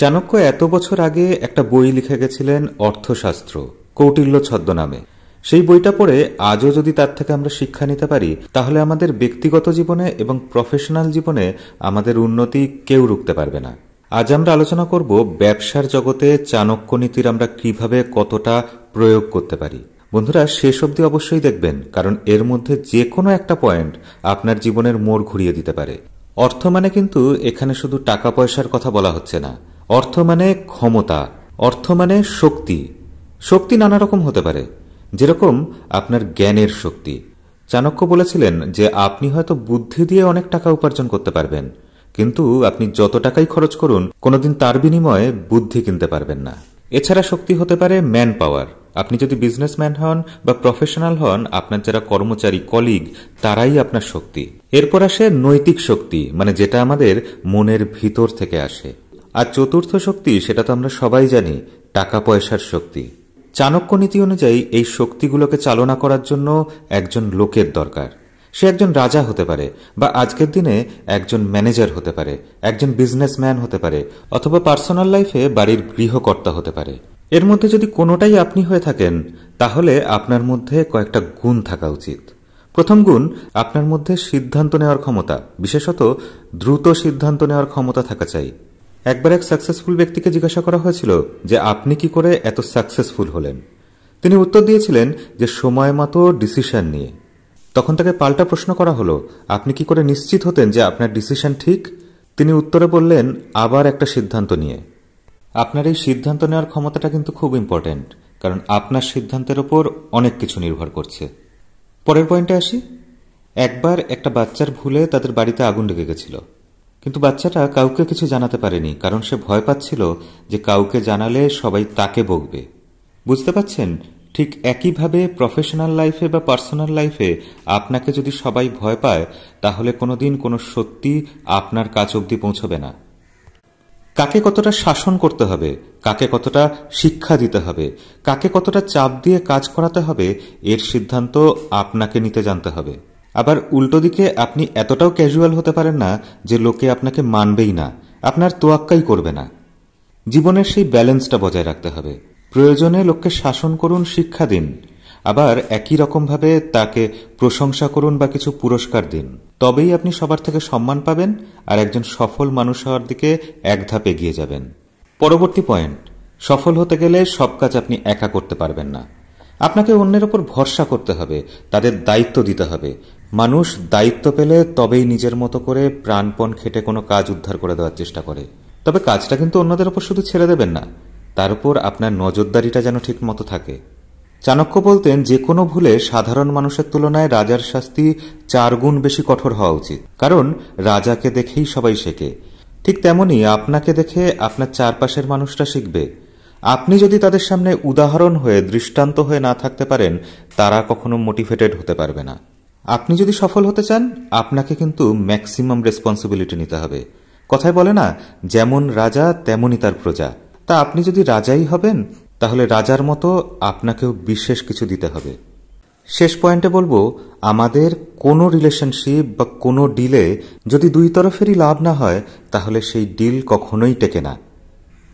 চাণক্য এত বছর আগে একটা বই লিখে গেছিলেন অর্থশাস্ত্র, কৌটিল্য ছদ্মনামে। সেই বইটা পড়ে আজও যদি তার থেকে আমরা শিক্ষা নিতে পারি, তাহলে আমাদের ব্যক্তিগত জীবনে এবং প্রফেশনাল জীবনে আমাদের উন্নতি কেউ রুখতে পারবে না। আজ আমরা আলোচনা করব ব্যবসার জগতে চাণক্য নীতির আমরা কীভাবে কতটা প্রয়োগ করতে পারি। বন্ধুরা, শেষ অবধি অবশ্যই দেখবেন, কারণ এর মধ্যে যে কোনো একটা পয়েন্ট আপনার জীবনের মোড় ঘুরিয়ে দিতে পারে। অর্থ মানে কিন্তু এখানে শুধু টাকা পয়সার কথা বলা হচ্ছে না। অর্থ মানে ক্ষমতা, অর্থ মানে শক্তি। শক্তি নানা রকম হতে পারে। যেরকম আপনার জ্ঞানের শক্তি। চাণক্য বলেছিলেন যে আপনি হয়তো বুদ্ধি দিয়ে অনেক টাকা উপার্জন করতে পারবেন, কিন্তু আপনি যত টাকাই খরচ করুন, কোনোদিন তার বিনিময়ে বুদ্ধি কিনতে পারবেন না। এছাড়া শক্তি হতে পারে ম্যান পাওয়ার আপনি যদি বিজনেসম্যান হন বা প্রফেশনাল হন, আপনার যারা কর্মচারী, কলিগ, তারাই আপনার শক্তি। এরপর আসে নৈতিক শক্তি মানে যেটা আমাদের মনের ভিতর থেকে আসে। আর চতুর্থ শক্তি, সেটা তো আমরা সবাই জানি টাকা পয়সার শক্তি। চাণক্য নীতি অনুযায়ী এই শক্তিগুলোকে চালনা করার জন্য একজন লোকের দরকার। সে একজন রাজা হতে পারে, বা আজকের দিনে একজন ম্যানেজার হতে পারে, একজন বিজনেসম্যান হতে পারে, অথবা পার্সোনাল লাইফে বাড়ির গৃহকর্তা হতে পারে। এর মধ্যে যদি কোনোটাই আপনি হয়ে থাকেন, তাহলে আপনার মধ্যে কয়েকটা গুণ থাকা উচিত। প্রথম গুণ, আপনার মধ্যে সিদ্ধান্ত নেওয়ার ক্ষমতা, বিশেষত দ্রুত সিদ্ধান্ত নেওয়ার ক্ষমতা থাকা চাই। একবার এক সাকসেসফুল ব্যক্তিকে জিজ্ঞাসা করা হয়েছিল যে, আপনি কি করে এত সাকসেসফুল হলেন? তিনি উত্তর দিয়েছিলেন যে, সময় মতো ডিসিশন নিয়ে। তখন তাকে পাল্টা প্রশ্ন করা হলো, আপনি কি করে নিশ্চিত হতেন যে আপনার ডিসিশন ঠিক? তিনি উত্তরে বললেন, আবার একটা সিদ্ধান্ত নিয়ে। আপনার এই সিদ্ধান্ত নেওয়ার ক্ষমতাটা কিন্তু খুব ইম্পর্টেন্ট কারণ আপনার সিদ্ধান্তের ওপর অনেক কিছু নির্ভর করছে। পরের পয়েন্টে আসি। একবার একটা বাচ্চার ভুলে তাদের বাড়িতে আগুন লেগে গেছিল। কিন্তু বাচ্চাটা কাউকে কিছু জানাতে পারেনি, কারণ সে ভয় পাচ্ছিল যে কাউকে জানালে সবাই তাকে বকবে। বুঝতে পাচ্ছেন ঠিক একইভাবে প্রফেশনাল লাইফে বা পার্সোনাল লাইফে আপনাকে যদি সবাই ভয় পায়, তাহলে কোনোদিন কোনো সত্যি আপনার কাজ অবধি পৌঁছবে না। কাকে কতটা শাসন করতে হবে, কাকে কতটা শিক্ষা দিতে হবে, কাকে কতটা চাপ দিয়ে কাজ করাতে হবে, এর সিদ্ধান্ত আপনাকে নিতে জানতে হবে। আবার উল্টো দিকে আপনি এতটাও ক্যাজুয়াল হতে পারেন না যে লোকে আপনাকে মানবেই না, আপনার তোয়াক্কাই করবে না। জীবনের সেই ব্যালেন্সটা বজায় রাখতে হবে। প্রয়োজনে লোককে শাসন করুন, শিক্ষা দিন। আবার একই রকমভাবে তাকে প্রশংসা করুন বা কিছু পুরস্কার দিন। তবেই আপনি সবার থেকে সম্মান পাবেন আর একজন সফল মানুষ হওয়ার দিকে এক ধাপ এগিয়ে যাবেন। পরবর্তী পয়েন্ট সফল হতে গেলে সব কাজ আপনি একা করতে পারবেন না। আপনাকে অন্যের ওপর ভরসা করতে হবে, তাদের দায়িত্ব দিতে হবে মানুষ দায়িত্ব পেলে তবেই নিজের মতো করে প্রাণপণ খেটে কোনো কাজ উদ্ধার করে দেওয়ার চেষ্টা করে। তবে কাজটা কিন্তু অন্যদের ওপর শুধু ছেড়ে দেবেন না, তার উপর আপনার নজরদারিটা যেন ঠিক মতো থাকে। চাণক্য বলতেন, যে কোনো ভুলে সাধারণ মানুষের তুলনায় রাজার শাস্তি চার গুণ বেশি কঠোর হওয়া উচিত। কারণ রাজাকে দেখেই সবাই শেখে। ঠিক তেমনি আপনাকে দেখে আপনার চারপাশের মানুষরা শিখবে। আপনি যদি তাদের সামনে উদাহরণ হয়ে দৃষ্টান্ত হয়ে না থাকতে পারেন, তারা কখনো মোটিভেটেড হতে পারবে না। আপনি যদি সফল হতে চান, আপনাকে কিন্তু ম্যাক্সিমাম রেসপন্সিবিলিটি নিতে হবে। কথায় বলে না, যেমন রাজা, তেমনই তার প্রজা। তা আপনি যদি রাজাই হবেন, তাহলে রাজার মতো আপনাকেও বিশেষ কিছু দিতে হবে। শেষ পয়েন্টে বলব, আমাদের কোনো রিলেশনশিপ বা কোনো ডিলে যদি দুই তরফেরই লাভ না হয়, তাহলে সেই ডিল কখনোই টেকে না।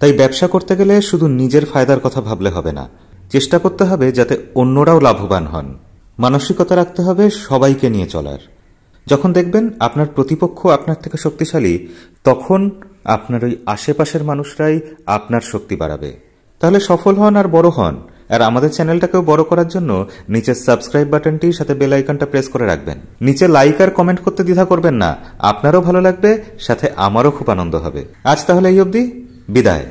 তাই ব্যবসা করতে গেলে শুধু নিজের ফায়দার কথা ভাবলে হবে না। চেষ্টা করতে হবে যাতে অন্যরাও লাভবান হন। মানসিকতা রাখতে হবে সবাইকে নিয়ে চলার। যখন দেখবেন আপনার প্রতিপক্ষ আপনার থেকে শক্তিশালী, তখন আপনার ওই আশেপাশের মানুষরাই আপনার শক্তি বাড়াবে। তাহলে সফল হন আর বড় হন। আর আমাদের চ্যানেলটাকেও বড় করার জন্য নিচের সাবস্ক্রাইব বাটনটির সাথে বেল আইকনটা প্রেস করে রাখবেন। নিচে লাইক আর কমেন্ট করতে দ্বিধা করবেন না। আপনারও ভালো লাগবে, সাথে আমারও খুব আনন্দ হবে। আজ তাহলে এই অবধি। বিদায়।